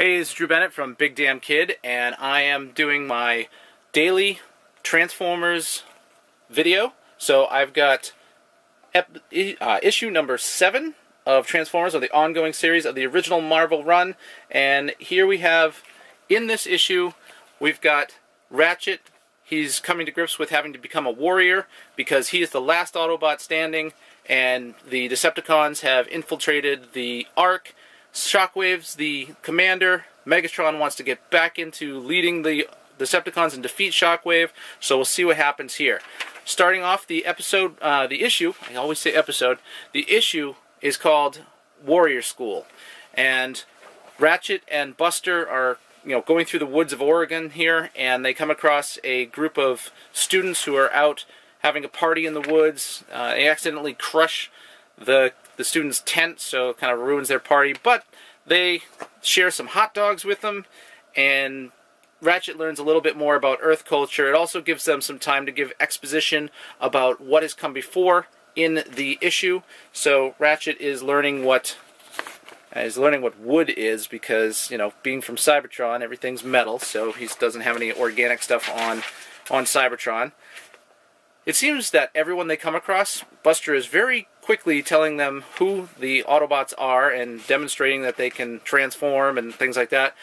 Hey, it's Drew Bennett from Big Damn Kid, and I am doing my daily Transformers video. So I've got uh, issue number 7 of Transformers, of the ongoing series of the original Marvel run, and here we have, in this issue, we've got Ratchet. He's coming to grips with having to become a warrior because he is the last Autobot standing, and the Decepticons have infiltrated the Ark Shockwave's the commander. Megatron wants to get back into leading the Decepticons and defeat Shockwave, so we'll see what happens here. Starting off the episode, uh, the issue, I always say episode, the issue is called Warrior School. And Ratchet and Buster are you know going through the woods of Oregon here and they come across a group of students who are out having a party in the woods. Uh, they accidentally crush the the students' tent, so it kind of ruins their party. But they share some hot dogs with them, and Ratchet learns a little bit more about Earth culture. It also gives them some time to give exposition about what has come before in the issue. So Ratchet is learning what is learning what wood is because you know being from Cybertron, everything's metal, so he doesn't have any organic stuff on on Cybertron. It seems that everyone they come across, Buster is very quickly telling them who the Autobots are and demonstrating that they can transform and things like that.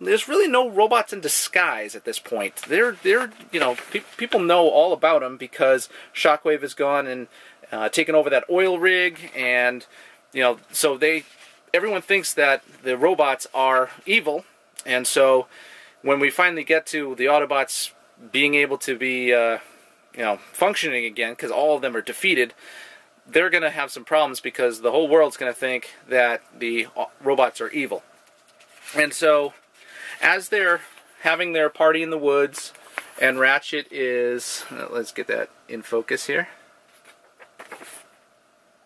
There's really no robots in disguise at this point. They're, they're you know, pe people know all about them because Shockwave has gone and uh, taken over that oil rig, and you know, so they, everyone thinks that the robots are evil, and so when we finally get to the Autobots being able to be uh, you know, functioning again because all of them are defeated, they're going to have some problems because the whole world's going to think that the uh, robots are evil. And so, as they're having their party in the woods, and Ratchet is, uh, let's get that in focus here.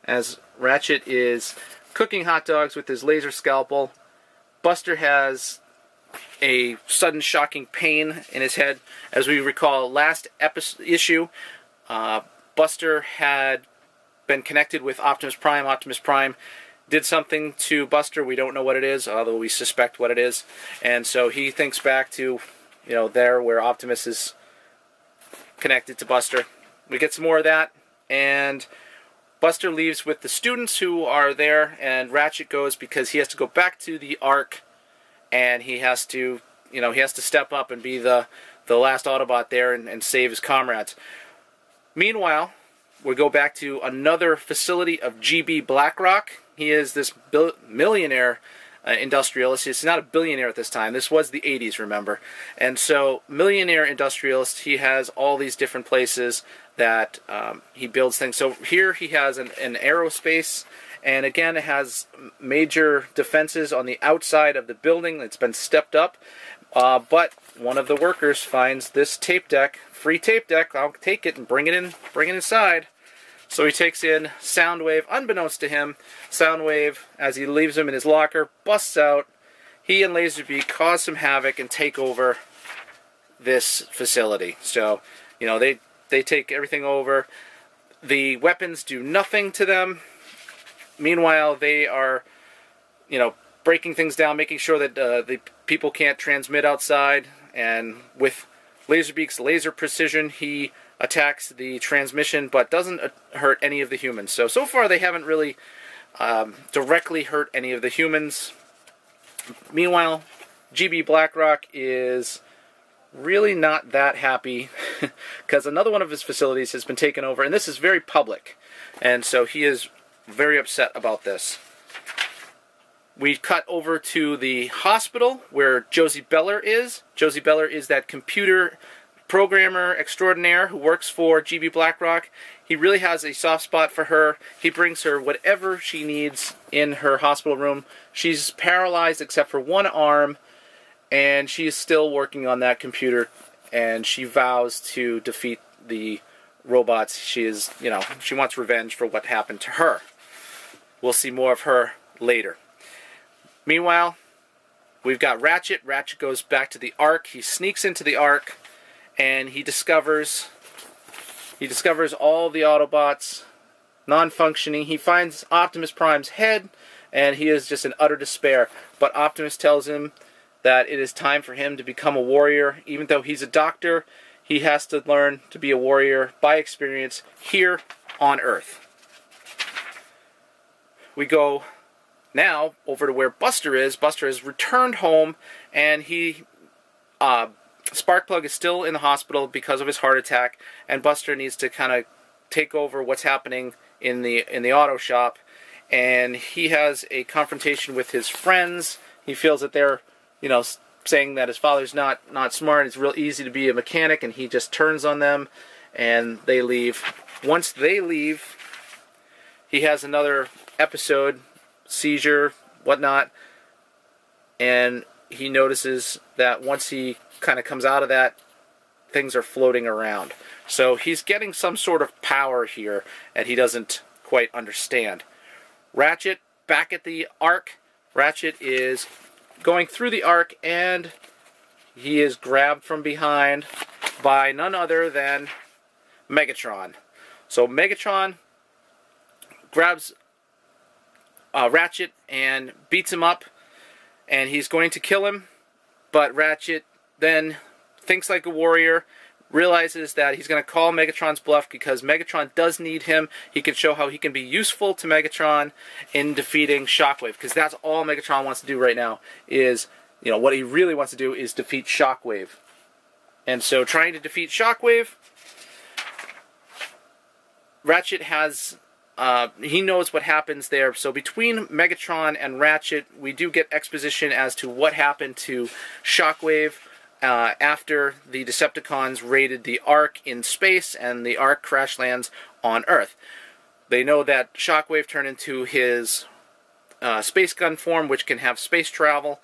As Ratchet is cooking hot dogs with his laser scalpel, Buster has a sudden shocking pain in his head. As we recall, last episode, issue, uh, Buster had been connected with Optimus Prime. Optimus Prime did something to Buster. We don't know what it is, although we suspect what it is. And so he thinks back to, you know, there where Optimus is connected to Buster. We get some more of that, and Buster leaves with the students who are there, and Ratchet goes because he has to go back to the Ark and he has to, you know, he has to step up and be the the last Autobot there and, and save his comrades. Meanwhile, we go back to another facility of GB BlackRock. He is this millionaire uh, industrialist. He's not a billionaire at this time. This was the 80s, remember. And so, millionaire industrialist, he has all these different places that um, he builds things. So here he has an, an aerospace and again, it has major defenses on the outside of the building. It's been stepped up. Uh, but one of the workers finds this tape deck, free tape deck. I'll take it and bring it in, bring it inside. So he takes in Soundwave, unbeknownst to him. Soundwave, as he leaves him in his locker, busts out. He and Laserbeak cause some havoc and take over this facility. So, you know, they they take everything over. The weapons do nothing to them. Meanwhile, they are, you know, breaking things down, making sure that uh, the people can't transmit outside. And with Laserbeak's laser precision, he attacks the transmission, but doesn't uh, hurt any of the humans. So so far, they haven't really um, directly hurt any of the humans. Meanwhile, GB BlackRock is really not that happy because another one of his facilities has been taken over, and this is very public. And so he is very upset about this. We cut over to the hospital where Josie Beller is. Josie Beller is that computer programmer extraordinaire who works for GB BlackRock. He really has a soft spot for her. He brings her whatever she needs in her hospital room. She's paralyzed except for one arm, and she is still working on that computer, and she vows to defeat the robots. She is, you know, she wants revenge for what happened to her. We'll see more of her later. Meanwhile, we've got Ratchet. Ratchet goes back to the Ark. He sneaks into the Ark and he discovers he discovers all the Autobots non-functioning. He finds Optimus Prime's head and he is just in utter despair. But Optimus tells him that it is time for him to become a warrior. Even though he's a doctor, he has to learn to be a warrior by experience here on Earth. We go now over to where Buster is. Buster has returned home, and he uh, Sparkplug is still in the hospital because of his heart attack, and Buster needs to kind of take over what's happening in the in the auto shop. And he has a confrontation with his friends. He feels that they're, you know, saying that his father's not not smart. It's real easy to be a mechanic, and he just turns on them, and they leave. Once they leave, he has another episode, seizure, whatnot, and he notices that once he kind of comes out of that, things are floating around. So he's getting some sort of power here, and he doesn't quite understand. Ratchet back at the Ark. Ratchet is going through the Ark, and he is grabbed from behind by none other than Megatron. So Megatron grabs uh, Ratchet and beats him up, and he's going to kill him. But Ratchet then thinks like a warrior, realizes that he's going to call Megatron's bluff because Megatron does need him. He can show how he can be useful to Megatron in defeating Shockwave because that's all Megatron wants to do right now is, you know, what he really wants to do is defeat Shockwave. And so trying to defeat Shockwave, Ratchet has uh, he knows what happens there. So between Megatron and Ratchet, we do get exposition as to what happened to Shockwave uh, after the Decepticons raided the Ark in space and the Ark crash lands on Earth. They know that Shockwave turned into his uh, space gun form, which can have space travel,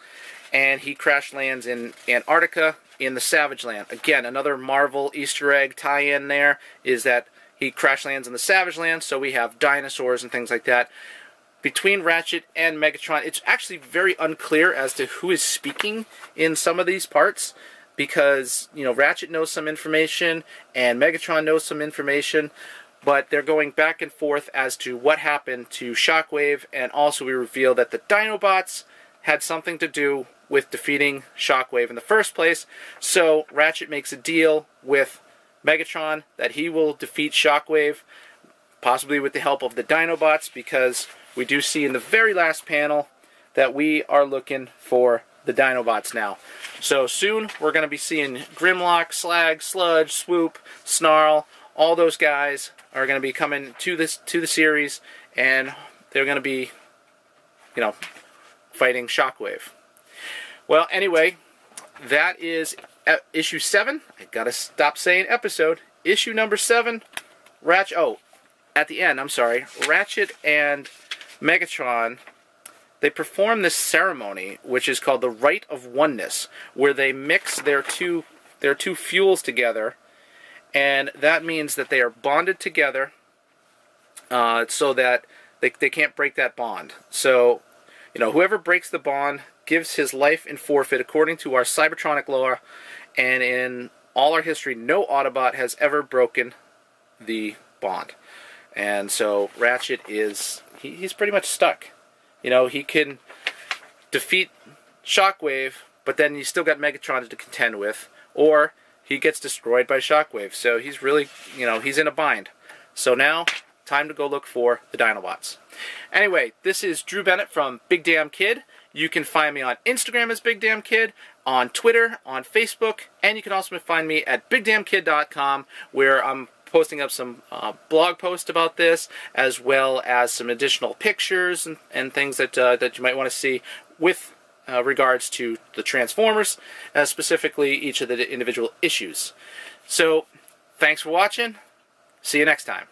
and he crash lands in Antarctica in the Savage Land. Again, another Marvel Easter egg tie-in there is that he crash lands in the Savage Land, so we have dinosaurs and things like that. Between Ratchet and Megatron, it's actually very unclear as to who is speaking in some of these parts because, you know, Ratchet knows some information and Megatron knows some information, but they're going back and forth as to what happened to Shockwave, and also we reveal that the Dinobots had something to do with defeating Shockwave in the first place. So Ratchet makes a deal with Megatron that he will defeat Shockwave, possibly with the help of the Dinobots, because we do see in the very last panel that we are looking for the Dinobots now. So soon we're going to be seeing Grimlock, Slag, Sludge, Swoop, Snarl, all those guys are going to be coming to this to the series, and they're going to be, you know, fighting Shockwave. Well, anyway, that is issue 7. I gotta stop saying episode. Issue number 7. Ratchet. Oh, at the end, I'm sorry. Ratchet and Megatron. They perform this ceremony, which is called the Rite of Oneness, where they mix their two their two fuels together, and that means that they are bonded together, uh, so that they they can't break that bond. So, you know, whoever breaks the bond gives his life in forfeit according to our Cybertronic law, and in all our history, no Autobot has ever broken the bond. And so Ratchet is, he, he's pretty much stuck. You know, he can defeat Shockwave, but then you still got Megatron to contend with, or he gets destroyed by Shockwave. So he's really, you know, he's in a bind. So now, time to go look for the Dinobots. Anyway, this is Drew Bennett from Big Damn Kid. You can find me on Instagram as Big Damn Kid, on Twitter, on Facebook, and you can also find me at BigDamnKid.com, where I'm posting up some uh, blog posts about this, as well as some additional pictures and, and things that uh, that you might want to see with uh, regards to the Transformers, uh, specifically each of the individual issues. So, thanks for watching. See you next time.